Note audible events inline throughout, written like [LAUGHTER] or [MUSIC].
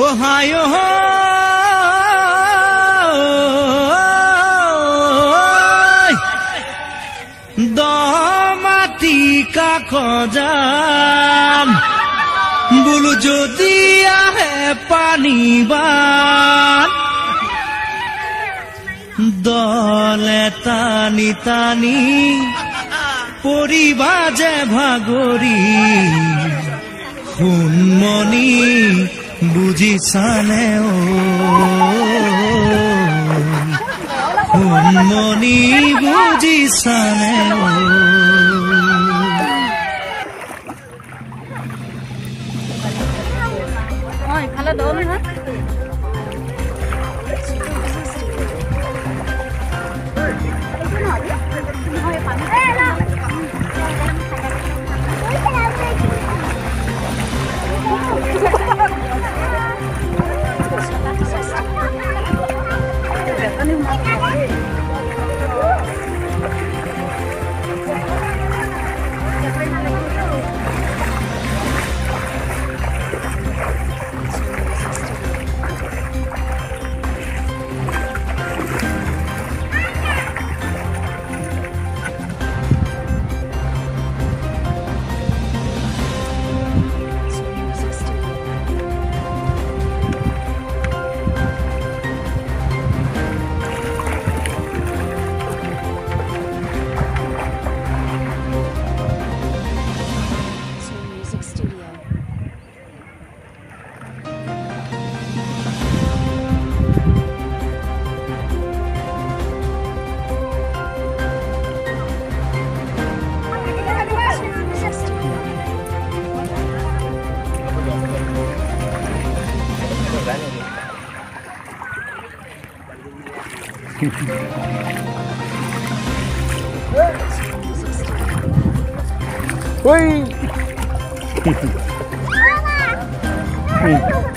Ohio. দমাটি Kakajan বোলো যদি আহে পানী বান দলে টানি টানি পৰিবা যে ভাগৰি সোণমণি বুজিছানে অ সোণমণি বুজিছানে অ অ ইফালে দৌল নহয়। 喂！妈妈，嗯。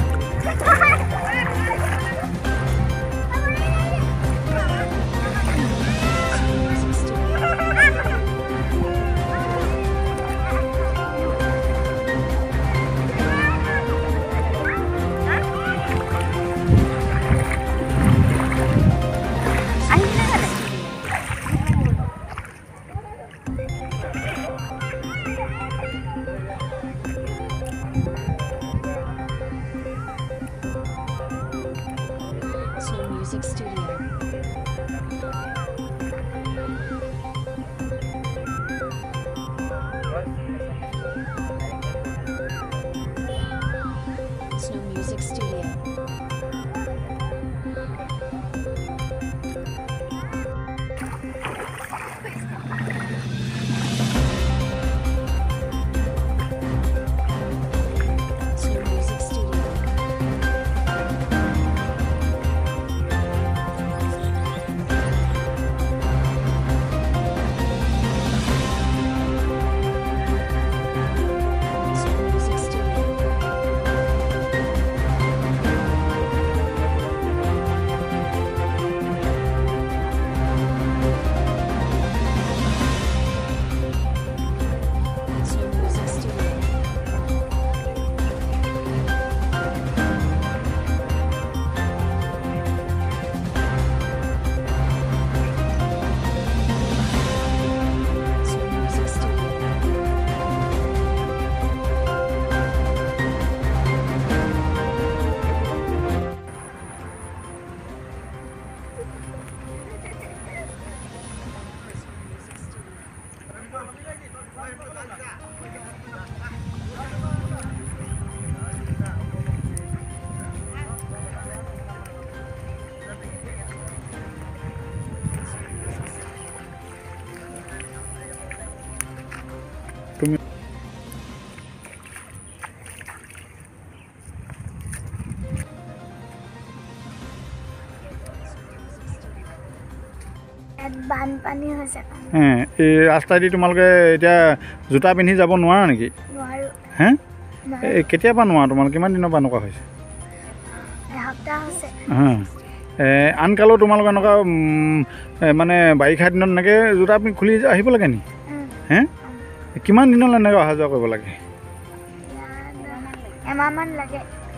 বানপানী হৈছে। হে, এই ৰাস্তাইদি তোমালোকে এতিয়া জোতা পিন্ধি যাব নোৱাৰা নেকি? হে? এই কেতিয়াৰ পৰা নোৱাৰা? তোমালোকে কিমান দিনৰ পৰা এনেকুৱা হৈছে? আনকালেও তোমালোকে এনেকুৱা মানে বাৰিষা দিনত এনেকৈ জোতা পিন্ধি খুলি আহিব লাগে নি? হে? কিমান দিনলৈ এনেকৈ অহা যোৱা কৰিব লাগে?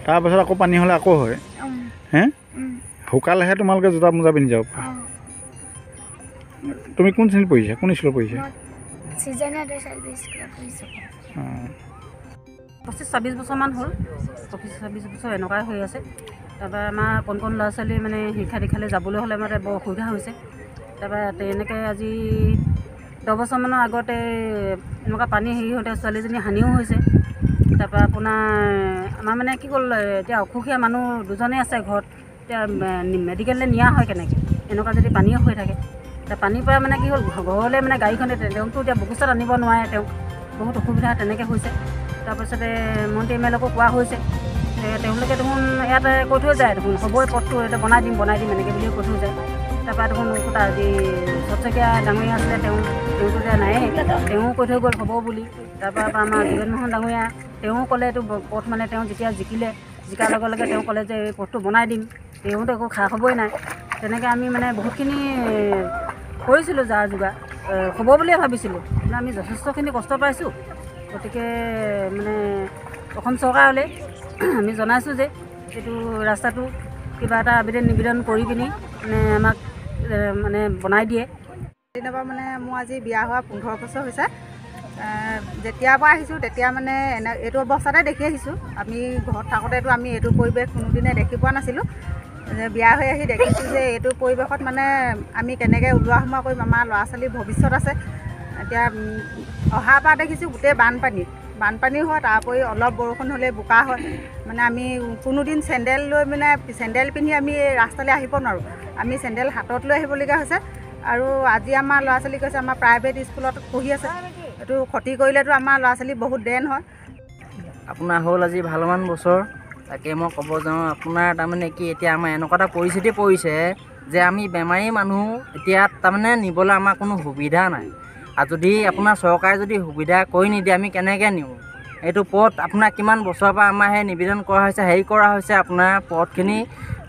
তাৰপাছত আকৌ পানী হ'লে আকৌ হয়। হে? শুকালেহে তোমালোকে জোতা মোজা পিন্ধি যাব পাৰা। তুমি কোন শ্ৰেণীত পঢ়িছা? কোন স্কুলত পঢ়িছা? পঁচিছ ছাব্বিছ বছৰমান হ'ল। পঁচিছ ছাব্বিছ বছৰ এনেকুৱাই হৈ আছে। তাৰপৰা আমাৰ কণ কণ ল'ৰা ছোৱালী মানে শিক্ষা দীক্ষালৈ যাবলৈ হ'লে মানে বৰ অসুবিধা হৈছে। তাৰপৰা তেনেকৈ আজি দহ বছৰমানৰ আগতে এনেকুৱা পানী হেৰি হওঁতে ছোৱালীজনী হানিও হৈছে। তাৰপৰা আপোনাৰ আমাৰ মানে কি হ'ল এতিয়া অসুখীয়া মানুহ দুজনেই আছে ঘৰত। এতিয়া মেডিকেললৈ নিয়া হয় কেনেকৈ? এনেকুৱা যদি পানীও হৈ থাকে। পানীৰ পৰা মানে কি হ'ল ঘৰলৈ মানে গাড়ীখনে তেওঁকতো এতিয়া বকুচত আনিব নোৱাৰে তেওঁক বহুত অসুবিধা তেনেকৈ হৈছে। তাৰপিছতে মন্ত্ৰী এম এল একো কোৱা হৈছে। যে তেওঁলোকে দেখোন ইয়াতে কৈ থৈ যায় দেখোন হ'বই পথটো এতিয়া বনাই দিম বনাই দিম এনেকৈ বুলিও কৈ থৈ যায়। তাৰপৰা দেখোন ক'তা আজি চচকীয়া ডাঙৰীয়া আছিলে তেওঁ তেওঁতো এতিয়া নায়েই। তেওঁ কৈ থৈ গ'ল হ'ব বুলি। তাৰপৰা পৰা আমাৰ যোগেন মোহন ডাঙৰীয়া তেওঁ ক'লে এইটো পথ মানে তেওঁ যেতিয়া জিকিলে জিকাৰ লগে লগে তেওঁ ক'লে যে এই পথটো বনাই দিম। তেওঁতো একো খা খবৰেই নাই। তেনেকৈ আমি মানে বহুতখিনি কৰিছিলোঁ যা যোগাৰ হ'ব বুলিয়ে ভাবিছিলোঁ। কিন্তু আমি যথেষ্টখিনি কষ্ট পাইছোঁ। গতিকে মানে অসম চৰকাৰলৈ [CLEARS THROAT] আমি জনাইছোঁ যে এইটো ৰাস্তাটো কিবা এটা আবেদন নিবেদন কৰি পিনি মানে আমাক মানে বনাই দিয়ে। পৰা মানে মোৰ আজি বিয়া হোৱা পোন্ধৰ বছৰ হৈছে। যেতিয়াৰ পৰা আহিছোঁ তেতিয়া মানে এনে এইটো অৱস্থাতে দেখি আহিছোঁ। আমি ঘৰত থাকোঁতেতো আমি এইটো পৰিৱেশ কোনোদিনে দেখি পোৱা নাছিলোঁ। বিয়া হৈ আহি দেখিছোঁ যে এইটো পৰিৱেশত মানে আমি কেনেকৈ ওলোৱা সোমোৱা কৰিম আমাৰ ল'ৰা ছোৱালীৰ ভৱিষ্যত আছে। এতিয়া অহাৰ পৰা দেখিছোঁ গোটেই বানপানী। বানপানী হয় তাৰ উপৰি অলপ বৰষুণ হ'লে বোকা হয়। মানে আমি কোনোদিন চেণ্ডেল লৈ মানে চেণ্ডেল পিন্ধি আমি ৰাস্তালৈ আহিব নোৱাৰোঁ। আমি চেণ্ডেল হাতত লৈ আহিবলগীয়া হৈছে। আৰু আজি আমাৰ ল'ৰা ছোৱালী কৈছে আমাৰ প্ৰাইভেট স্কুলত পঢ়ি আছে। এইটো ক্ষতি কৰিলেতো আমাৰ ল'ৰা ছোৱালী বহুত দেন হয়। আপোনাৰ হ'ল আজি ভালমান বছৰ। তাকে মই ক'ব যাওঁ আপোনাৰ তাৰমানে কি এতিয়া আমাৰ এনেকুৱা এটা পৰিস্থিতি পৰিছে যে আমি বেমাৰী মানুহ এতিয়া তাৰমানে নিবলৈ আমাৰ কোনো সুবিধা নাই। আৰু যদি আপোনাৰ চৰকাৰে যদি সুবিধা কৰি নিদিয়ে আমি কেনেকৈ নিওঁ? এইটো পথ আপোনাৰ কিমান বছৰৰ পৰা আমাৰ সেই নিবেদন কৰা হৈছে হেৰি কৰা হৈছে আপোনাৰ পথখিনি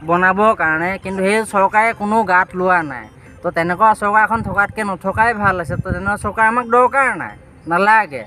বনাবৰ কাৰণে। কিন্তু সেই চৰকাৰে কোনো গাত লোৱা নাই। তো তেনেকুৱা চৰকাৰ এখন থকাতকৈ নথকাই ভাল আছে তো তেনেকুৱা চৰকাৰ আমাক দৰকাৰ নাই। নালাগে।